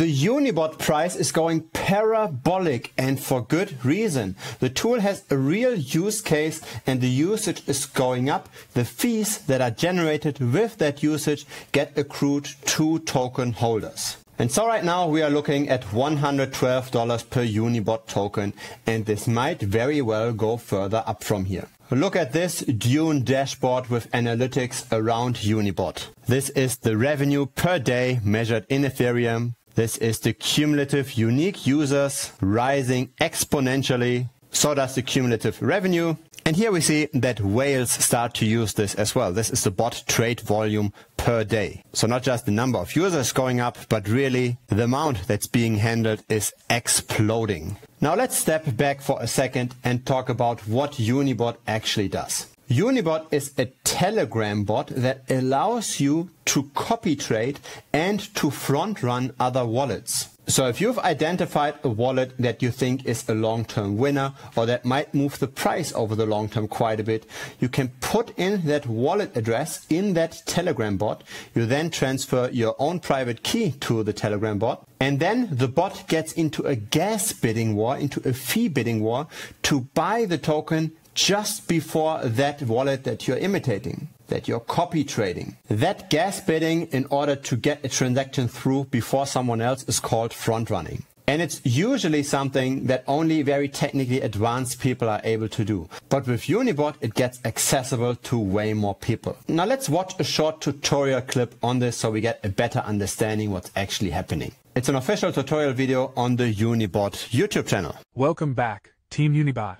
The Unibot price is going parabolic and for good reason. The tool has a real use case and the usage is going up. The fees that are generated with that usage get accrued to token holders. And so right now we are looking at $112 per Unibot token and this might very well go further up from here. Look at this Dune dashboard with analytics around Unibot. This is the revenue per day measured in Ethereum. This is the cumulative unique users rising exponentially. So does the cumulative revenue. And here we see that whales start to use this as well. This is the bot trade volume per day. So not just the number of users going up, but really the amount that's being handled is exploding. Now let's step back for a second and talk about what Unibot actually does. Unibot is a Telegram bot that allows you to copy trade and to front run other wallets. So if you've identified a wallet that you think is a long-term winner or that might move the price over the long term quite a bit, you can put in that wallet address in that Telegram bot. You then transfer your own private key to the Telegram bot. And then the bot gets into a gas bidding war, into a fee bidding war to buy the token just before that wallet that you're imitating that you're copy trading. That gas bidding in order to get a transaction through before someone else is called front running. And it's usually something that only very technically advanced people are able to do. But with Unibot, it gets accessible to way more people. Now let's watch a short tutorial clip on this so we get a better understanding what's actually happening. It's an official tutorial video on the Unibot YouTube channel. Welcome back, Team Unibot.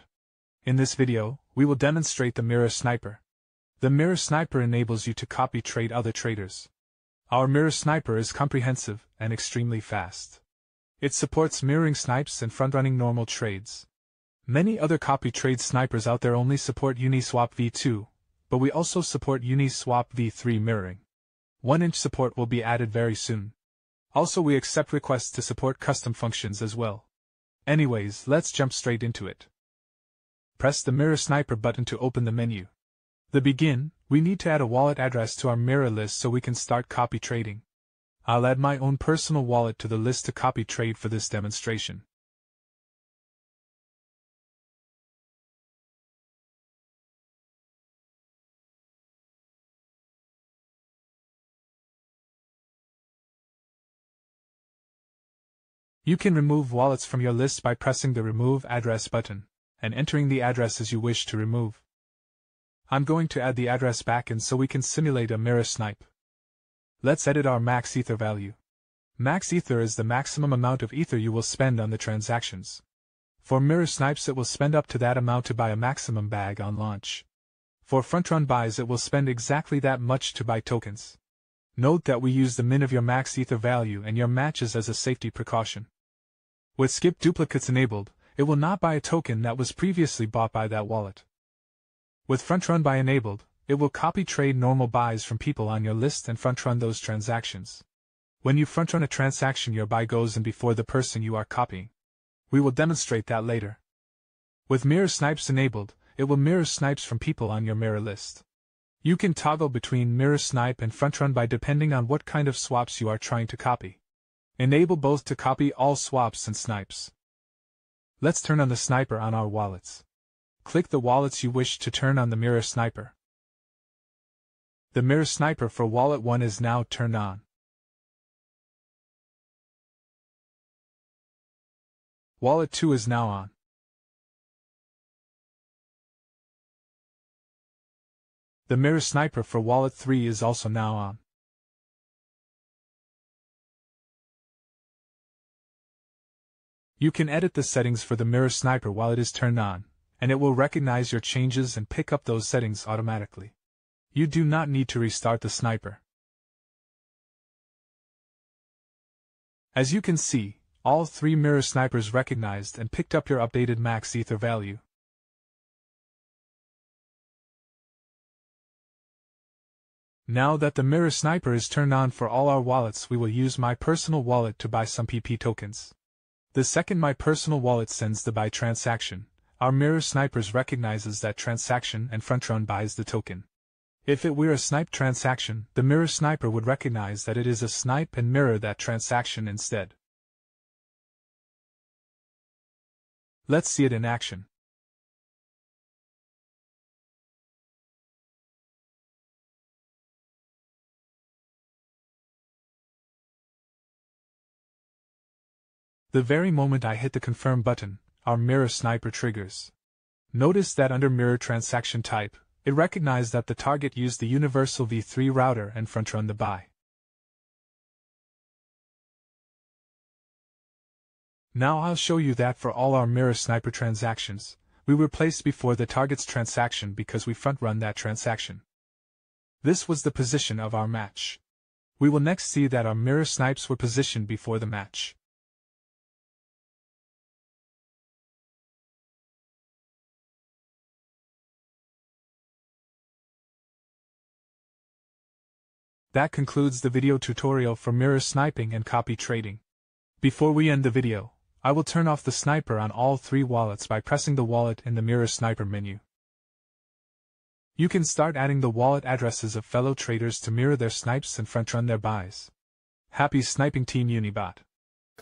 In this video, we will demonstrate the Mirror Sniper. The Mirror Sniper enables you to copy trade other traders. Our Mirror Sniper is comprehensive and extremely fast. It supports mirroring snipes and front-running normal trades. Many other copy trade snipers out there only support Uniswap v2, but we also support Uniswap v3 mirroring. 1inch support will be added very soon. Also we accept requests to support custom functions as well. Anyways, let's jump straight into it. Press the Mirror Sniper button to open the menu. The begin, we need to add a wallet address to our mirror list so we can start copy trading. I'll add my own personal wallet to the list to copy trade for this demonstration. You can remove wallets from your list by pressing the Remove Address button and entering the addresses you wish to remove. I'm going to add the address back in so we can simulate a mirror snipe. Let's edit our max ether value. Max ether is the maximum amount of ether you will spend on the transactions. For mirror snipes it will spend up to that amount to buy a maximum bag on launch. For front run buys it will spend exactly that much to buy tokens. Note that we use the min of your max ether value and your matches as a safety precaution. With skip duplicates enabled, it will not buy a token that was previously bought by that wallet. With front run buy enabled, it will copy trade normal buys from people on your list and front run those transactions. When you front run a transaction, your buy goes in before the person you are copying. We will demonstrate that later. With mirror snipes enabled, it will mirror snipes from people on your mirror list. You can toggle between mirror snipe and front run buy depending on what kind of swaps you are trying to copy. Enable both to copy all swaps and snipes. Let's turn on the sniper on our wallets. Click the wallets you wish to turn on the Mirror Sniper. The Mirror Sniper for Wallet 1 is now turned on. Wallet 2 is now on. The Mirror Sniper for Wallet 3 is also now on. You can edit the settings for the Mirror Sniper while it is turned on and it will recognize your changes and pick up those settings automatically. You do not need to restart the sniper. As you can see, all three mirror snipers recognized and picked up your updated max ether value. Now that the mirror sniper is turned on for all our wallets we will use my personal wallet to buy some PP tokens. The second my personal wallet sends the buy transaction, our mirror snipers recognizes that transaction and Frontrun buys the token. If it were a snipe transaction, the mirror sniper would recognize that it is a snipe and mirror that transaction instead. Let's see it in action. The very moment I hit the confirm button, our mirror sniper triggers. Notice that under mirror transaction type, it recognized that the target used the universal v3 router and front run the buy. Now I'll show you that for all our mirror sniper transactions, we were placed before the target's transaction because we front run that transaction. This was the position of our match. We will next see that our mirror snipes were positioned before the match. That concludes the video tutorial for mirror sniping and copy trading. Before we end the video, I will turn off the sniper on all three wallets by pressing the wallet in the mirror sniper menu. You can start adding the wallet addresses of fellow traders to mirror their snipes and front run their buys. Happy sniping team Unibot.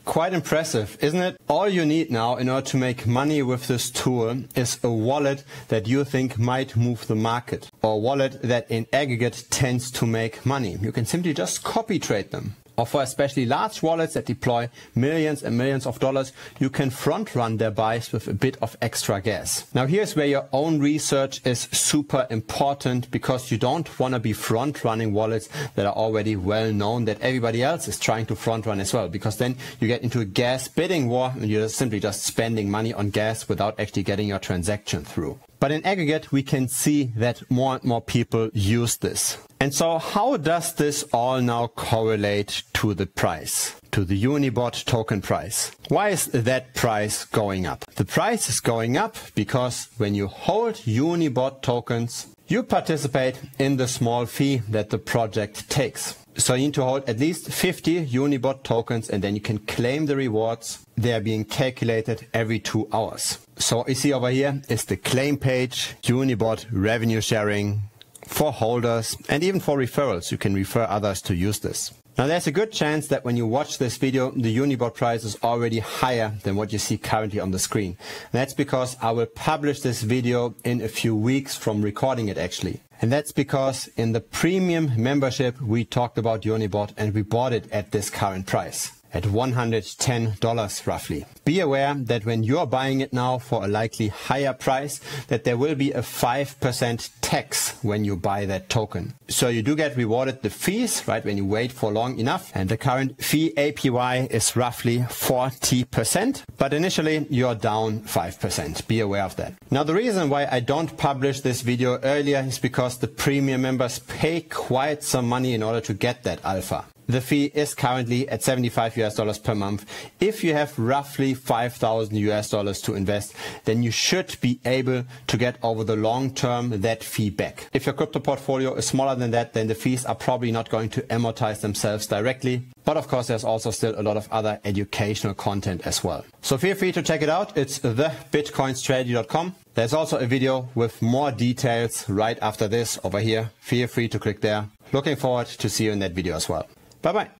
Quite impressive, isn't it? All you need now in order to make money with this tool is a wallet that you think might move the market, or a wallet that in aggregate tends to make money. You can simply just copy trade them or for especially large wallets that deploy millions and millions of dollars, you can front run their buys with a bit of extra gas. Now here's where your own research is super important because you don't want to be front running wallets that are already well known that everybody else is trying to front run as well because then you get into a gas bidding war and you're simply just spending money on gas without actually getting your transaction through. But in aggregate, we can see that more and more people use this. And so how does this all now correlate to the price? To the Unibot token price. Why is that price going up? The price is going up because when you hold Unibot tokens, you participate in the small fee that the project takes. So you need to hold at least 50 Unibot tokens and then you can claim the rewards. They are being calculated every two hours. So you see over here is the claim page, Unibot revenue sharing for holders and even for referrals. You can refer others to use this. Now there's a good chance that when you watch this video, the Unibot price is already higher than what you see currently on the screen. That's because I will publish this video in a few weeks from recording it actually. And that's because in the premium membership, we talked about Unibot and we bought it at this current price at $110 roughly. Be aware that when you're buying it now for a likely higher price, that there will be a 5% tax when you buy that token. So you do get rewarded the fees, right, when you wait for long enough. And the current fee APY is roughly 40%, but initially you're down 5%. Be aware of that. Now the reason why I don't publish this video earlier is because the premium members pay quite some money in order to get that alpha. The fee is currently at 75 US dollars per month. If you have roughly 5,000 US dollars to invest, then you should be able to get over the long term that fee back. If your crypto portfolio is smaller than that, then the fees are probably not going to amortize themselves directly. But of course, there's also still a lot of other educational content as well. So feel free to check it out. It's thebitcoinstrategy.com. There's also a video with more details right after this over here. Feel free to click there. Looking forward to see you in that video as well. Bye bye.